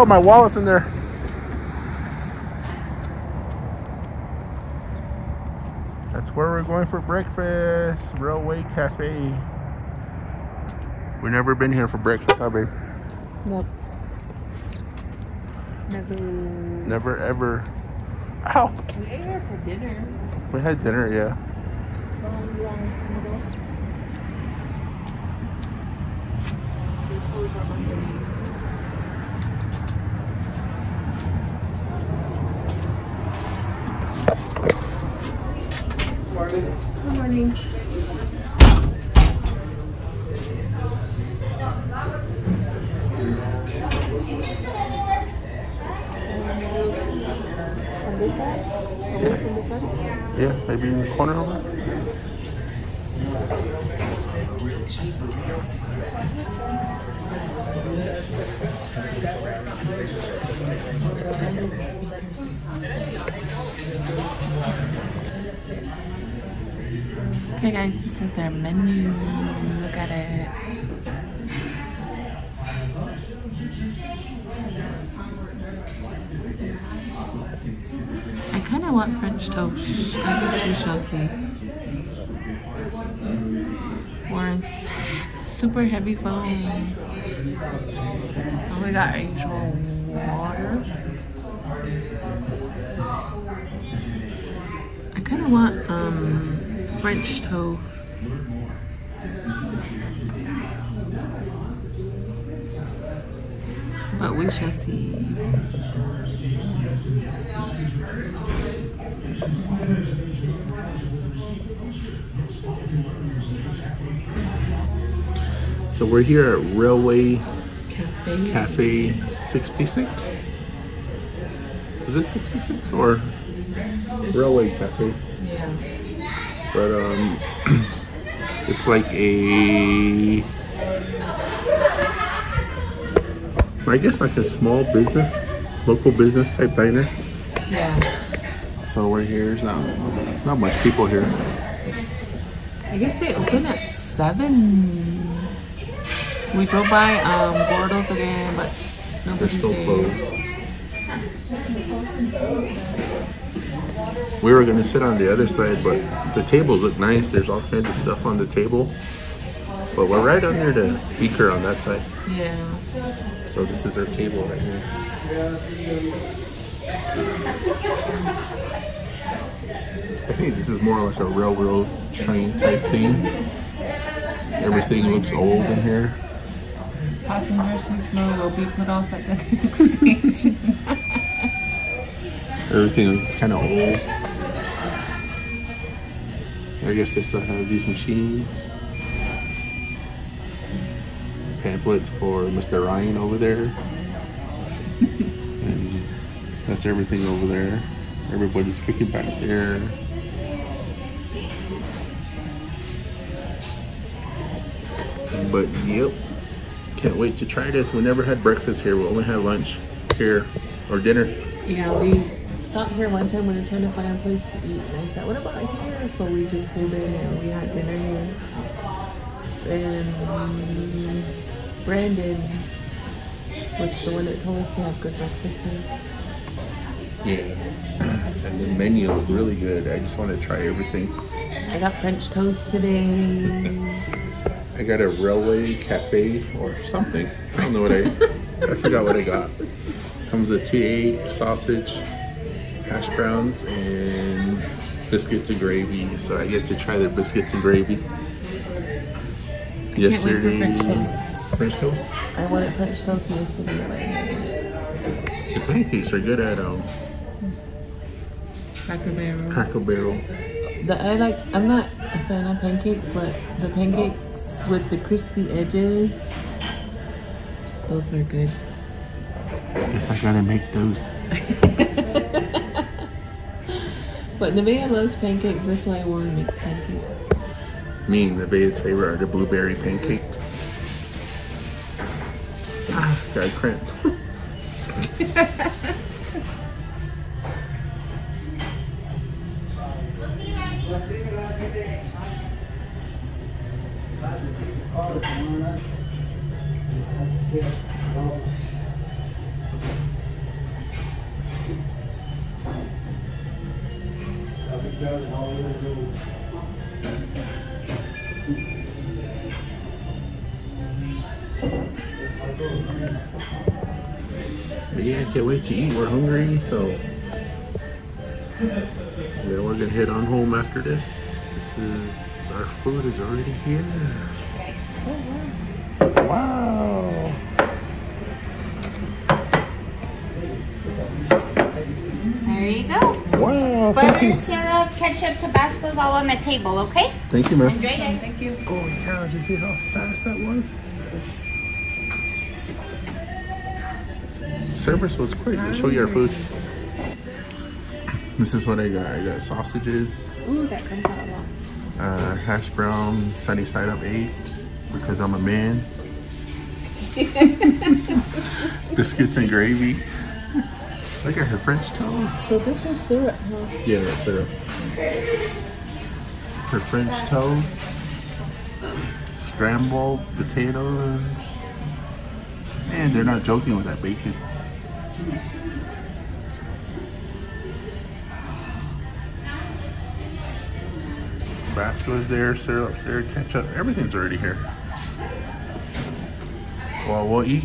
Oh, my wallet's in there. That's where we're going for breakfast. Railway Cafe. We've never been here for breakfast, have we? Nope. Never. Never ever. Ow! We ate here for dinner. We had dinner, yeah. Oh, long, long time ago. Good morning. On this side? Away from this side? Yeah, maybe in the corner over there. Okay guys, this is their menu. Look at it. I kind of want French toast. I guess we shall see. Warren's super heavy phone. Oh, we got actual water. I kind of want um French toast. But we shall see. So we're here at Railway Cafe. Cafe 66. Is it 66 or Railway Cafe? Yeah. But um, it's like a, I guess like a small business, local business type diner. Yeah. So we're here. There's not not much people here. I guess they open at seven. We drove by um Gordo's again, but They're still closed. We were gonna sit on the other side, but the tables look nice. There's all kinds of stuff on the table. But we're right under the speaker on that side. Yeah. So this is our table right here. I think this is more like a railroad train type thing. Everything looks old in here. Passengers who snow will be put off at the next station. Everything is kind of old. I guess they still have these machines. Pamphlets for Mr. Ryan over there. and that's everything over there. Everybody's kicking back there. But yep, can't wait to try this. We never had breakfast here. We only had lunch here or dinner. yeah, we stopped here one time. We were trying to find a place to eat, and I said, "What about here?" So we just pulled in and we had dinner here. And um, Brandon was the one that told us to have good breakfast here. Yeah. And the menu is really good. I just want to try everything. I got French toast today. I got a railway cafe or something. I don't know what I I forgot what I got. Comes with T8, sausage, hash browns, and biscuits and gravy. So I get to try their biscuits and gravy. for Yesterday, French toast. French toast. I wanted French toast yesterday, but The pancakes are good at um, Cracker Barrel. Cracker Barrel. The I like. I'm not a fan of pancakes, but the pancakes with the crispy edges, those are good. I Guess I gotta make those. But Nevaeh loves pancakes. That's why Warren makes pancakes. Me and Nevaeh's favorite are the blueberry pancakes. Ah, got a cramp. Can't wait to eat. We're hungry, so yeah, we're gonna head on home after this. This is our food is already here. Wow. There you go. Wow. Thank Butter, you. syrup, ketchup, Tabasco's all on the table, okay? Thank you, man. Enjoy, guys. Thank you. Holy cow, did you see how fast that was? Service was quick. I'll show you our food. This is what I got. I got sausages, Ooh, that comes out a lot. uh, hash brown, sunny side up eggs, because I'm a man. Biscuits and gravy. Look at her French toast. So this is syrup, huh? Yeah, that's syrup. Her French toast, scrambled potatoes. Man, they're not joking with that bacon. Tabasco is there, syrup's there, ketchup, everything's already here. Well, we'll eat.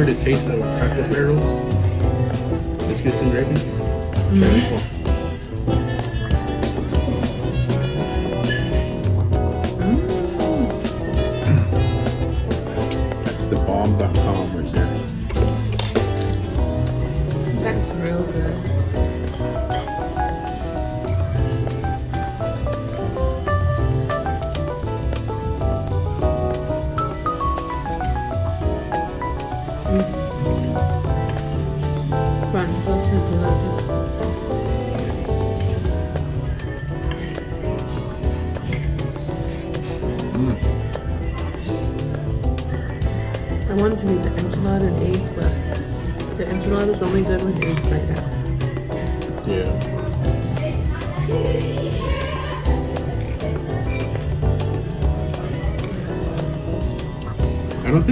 Remember the taste of Cracker Barrels? Biscuits and gravy? Mm-hmm. Try this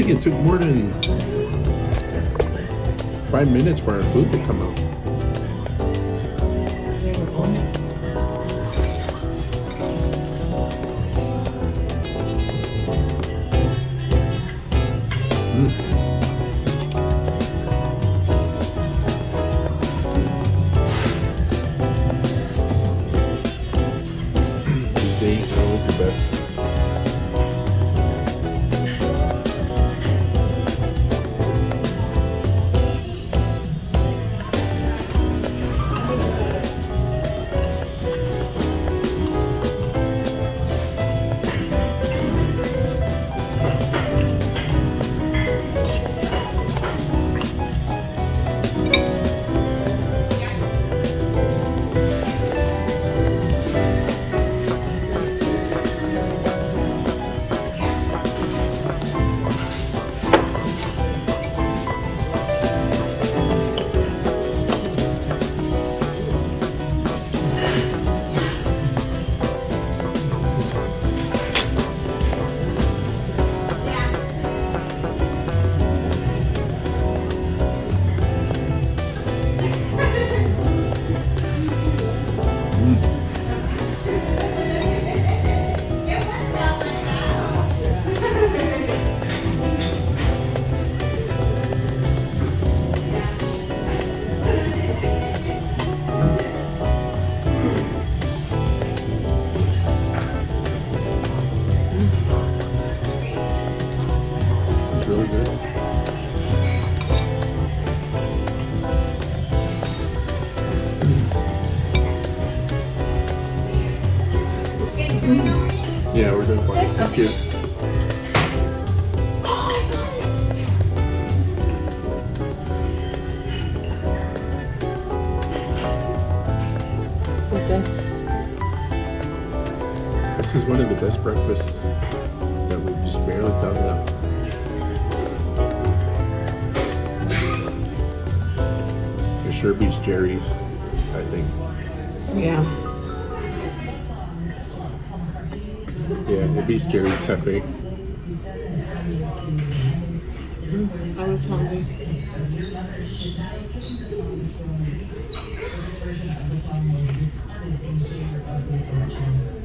think it took more than five minutes for our food to come out. One of the best breakfasts that we just barely found out. It sure beats Jerry's, I think. Yeah. Yeah, it beats Jerry's Cafe. I was hungry. This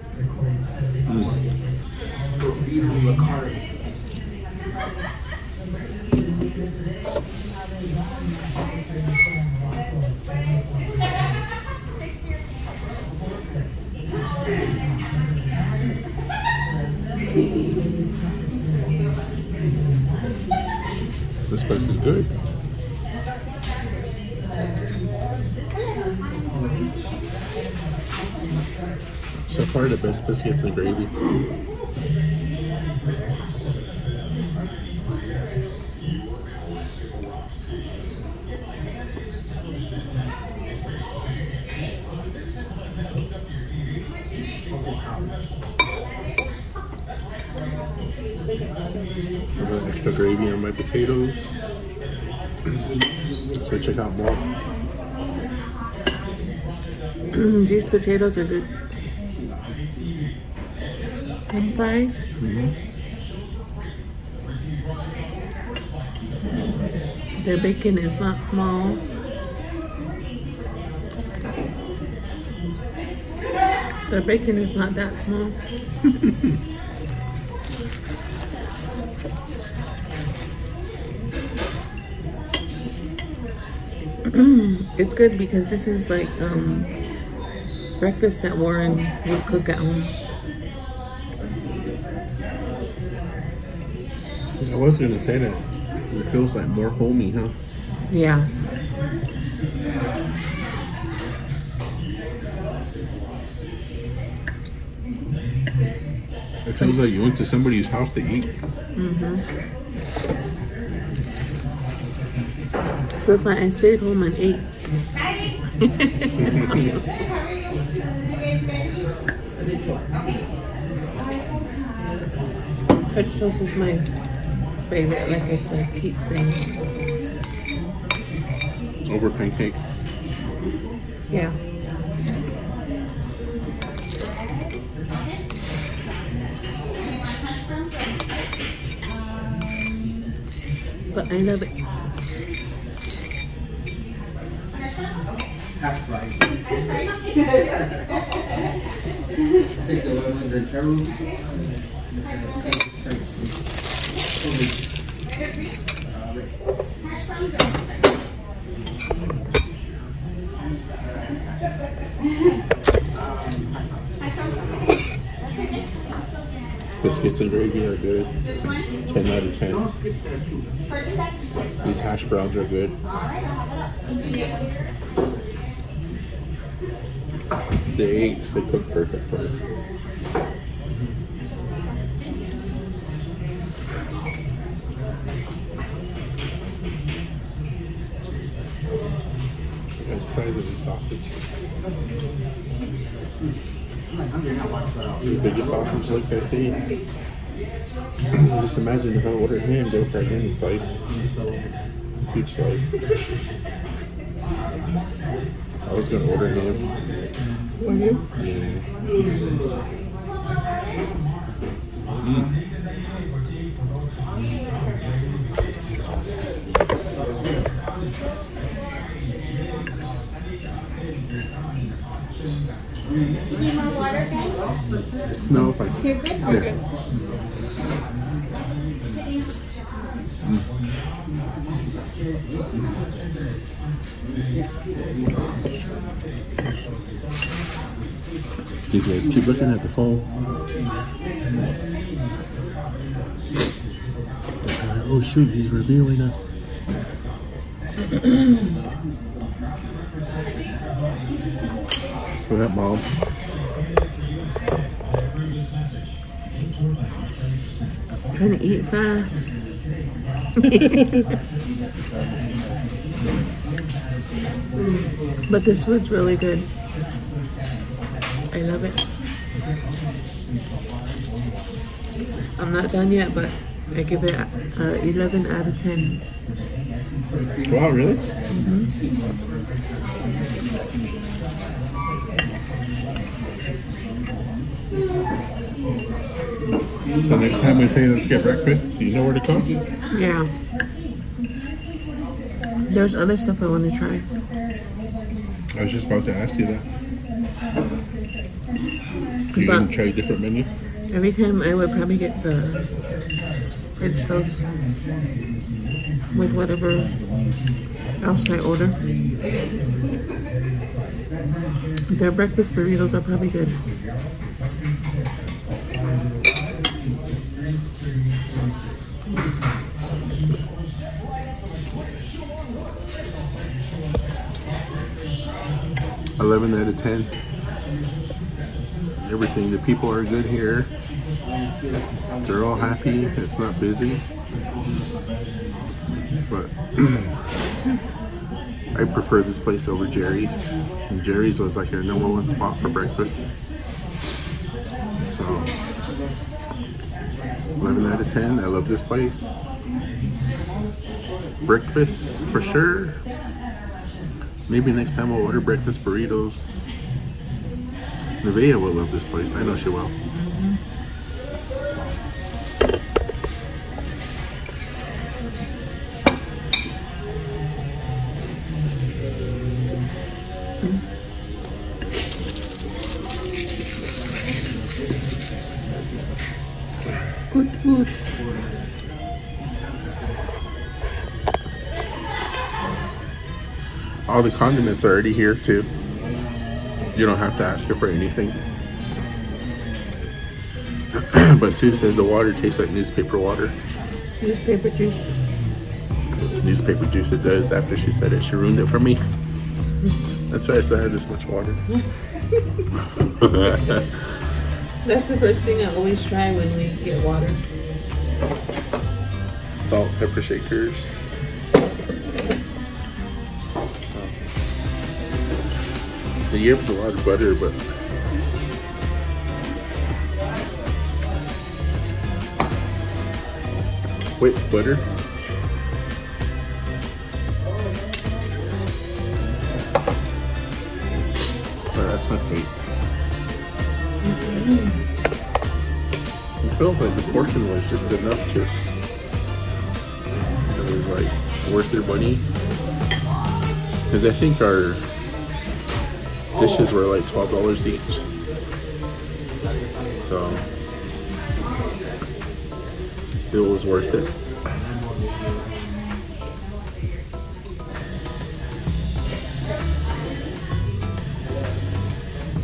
place is good. So far, the best biscuits and gravy. Some of the extra gravy on my potatoes. So check out more. Mm, these potatoes are good. And fries. Mm-hmm. Their bacon is not small. Their bacon is not that small. it's good because this is like um, breakfast that Warren would cook at home. I was gonna say that it feels like more homey, huh? Yeah. It feels like you went to somebody's house to eat. Feels like I stayed home and ate. French toast is my favorite, like I said, keep saying. Over pancakes. Yeah. But I love it. Price. Take the one with the. Biscuits and gravy are good. 10 out of 10. These hash browns are good. The eggs, they cook perfect for us. The size of the sausage. The biggest sausage like I see. Just imagine if I order ham, they'll probably give a slice. Huge slice. I was gonna order ham. Were you? Yeah. Mm. Need more water, guys? No, fine. You're good? Yeah. These guys keep looking at the phone. Uh, oh shoot, he's revealing us. Go ahead, mom. Trying to eat fast. but this food's really good. I love it. I'm not done yet, but I give it uh, 11 out of 10. Wow, really? So next time we say let's get breakfast, you know where to come? Yeah. There's other stuff I want to try. I was just about to ask you that. You But- can try a different menu? Every time I would probably get the French toast with whatever else I order. Their breakfast burritos are probably good. Eleven out of ten. Everything. The people are good here. They're all happy. It's not busy. But I prefer this place over Jerry's. And Jerry's was like our number one spot for breakfast. So 11 out of 10. I love this place. Breakfast for sure. Maybe next time we'll order breakfast burritos. Nevaeh will love this place. I know she will. Good food. All the condiments are already here too. You don't have to ask her for anything. but Sue says the water tastes like newspaper water. Newspaper juice. Newspaper juice it does after she said it. She ruined it for me. That's why I still have this much water. That's the first thing I always try when we get water. Salt, pepper shakers. The yip's a lot of butter, but wait, butter. Oh, that's my fate. It feels like the portion was just enough to it was like worth their money. Because I think our dishes were like twelve dollars each. So it was worth it.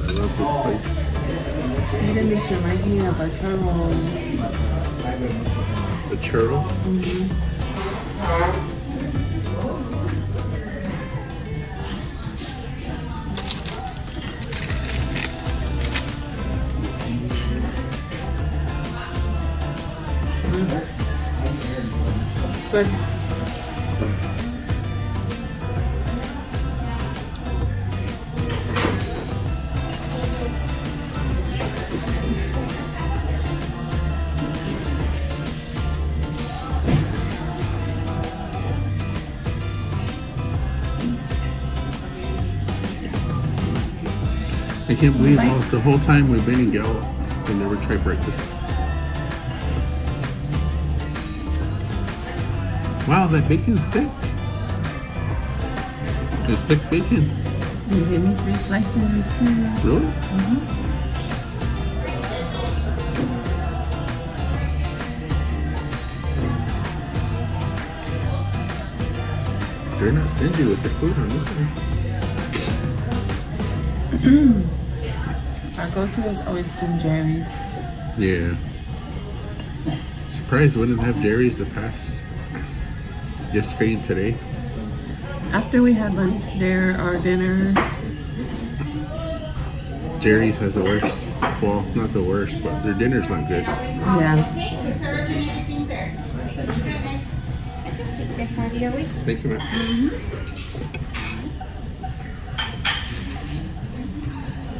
I love this place. Even this reminds me of a churro. The churro. I can't believe all, the whole time we've been in Gallup, we never tried breakfast. Wow, that bacon's thick. It's thick bacon. You give me three slices of this too. Really? Mhm. They're not stingy with the food on this one. Our go-to has always been Jerry's. Yeah. Surprised we didn't have Jerry's the past yesterday and today. After we had lunch there, our dinner, Jerry's has the worst. Well, not the worst, but their dinner's not good. yeah. Do you need anything, sir? Guys, I can take this out of your way. Thank you.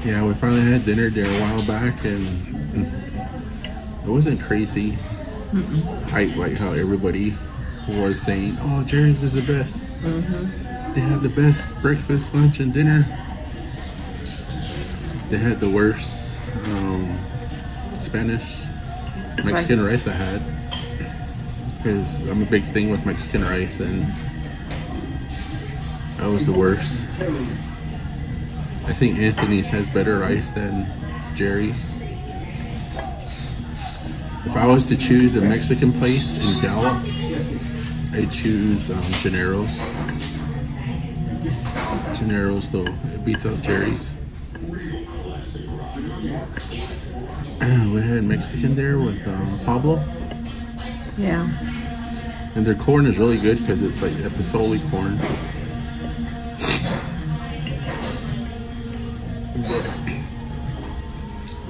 Yeah, we finally had dinner there a while back, and it wasn't crazy. Hype like how everybody was saying, "Oh, Jerry's is the best. They have the best breakfast, lunch, and dinner." They had the worst um, Spanish Mexican rice I had because I'm a big thing with Mexican rice, and that was the worst. I think Anthony's has better rice than Jerry's. If I was to choose a Mexican place in Gallup, I'd choose um, Genaro's. Genaro's though, it beats out Jerry's. we had Mexican there with um, Pablo. Yeah. And their corn is really good because it's like Epicoli corn.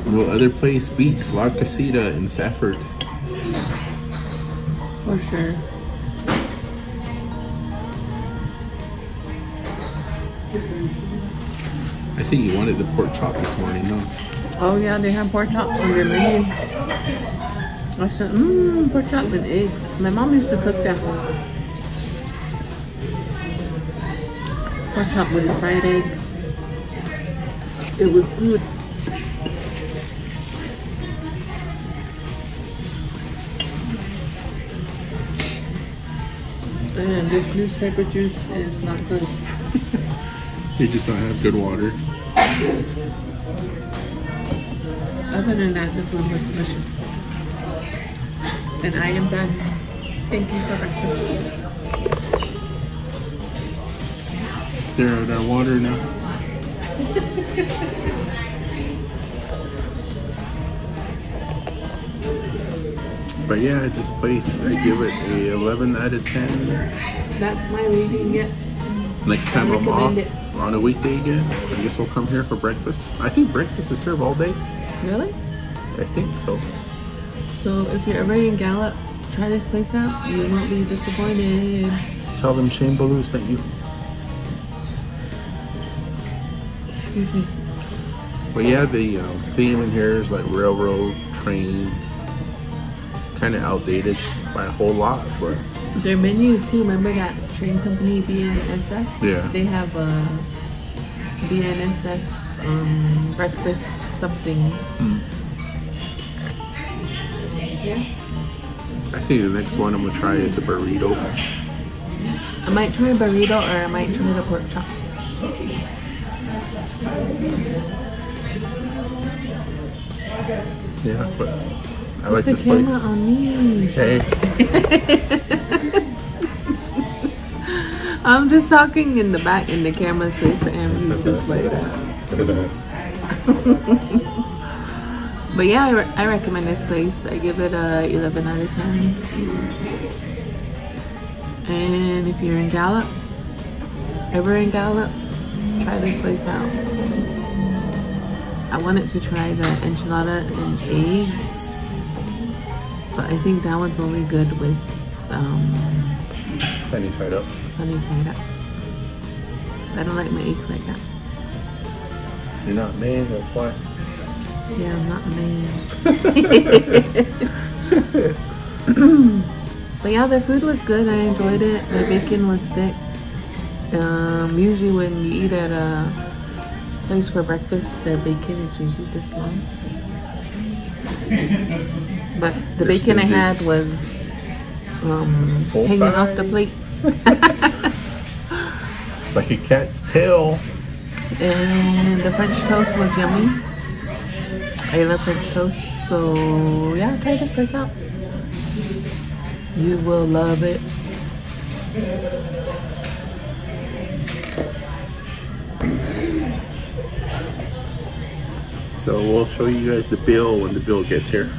No other place beats La Casita in Safford. For sure. I think you wanted the pork chop this morning, no? Oh yeah, they have pork chop on their menu. I said, mmm, pork chop and eggs. My mom used to cook that. One. Pork chop with a fried egg. It was good. And this newspaper juice is not good. They just don't have good water. Other than that, the food was delicious. And I am done. Thank you for breakfast. Stare at our water now. but yeah, this place, I give it a 11 out of 10. That's my rating yet. Next time I'm off it. On a weekday again, I guess we'll come here for breakfast. I think breakfast is served all day. Really? I think so. So if you're ever in Gallup, try this place out. You won't be disappointed. Tell them Shane Baloo sent you. Excuse me. But yeah, the um, theme in here is like railroad, trains, kind of outdated by a whole lot, but Their menu too. Remember that train company BNSF? Yeah. They have a BNSF um, breakfast something. Yeah. I think the next one I'm gonna try is a burrito. I might try a burrito or I might try the pork chop. Yeah, but I like the this place. on me. Hey, I'm just talking in the back in the camera's facing him. He's just like But yeah, I, re- I recommend this place. I give it a 11 out of 10. And if you're in Gallup, ever in Gallup, try this place out. I wanted to try the enchilada and eggs, but I think that one's only good with um, sunny side up. Sunny side up. I don't like my eggs like that. You're not man, that's why. Yeah, I'm not man. but yeah, the food was good. I enjoyed it. The bacon was thick. Um, usually when you eat at a place for breakfast, their bacon is usually this long. But the They're bacon I had was um, hanging off the plate. Like a cat's tail. And the French toast was yummy. I love French toast. So yeah, try this place out. You will love it. So we'll show you guys the bill when the bill gets here.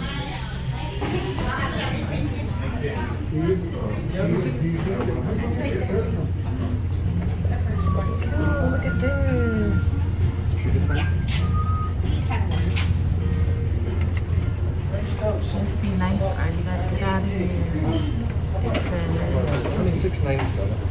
Says, Twenty-six ninety-seven. I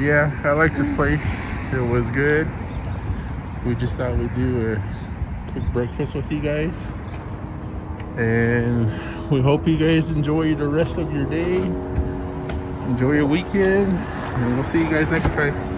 yeah, I like this place. It was good. We just thought we'd do a quick breakfast with you guys. And we hope you guys enjoy the rest of your day. Enjoy your weekend. And we'll see you guys next time.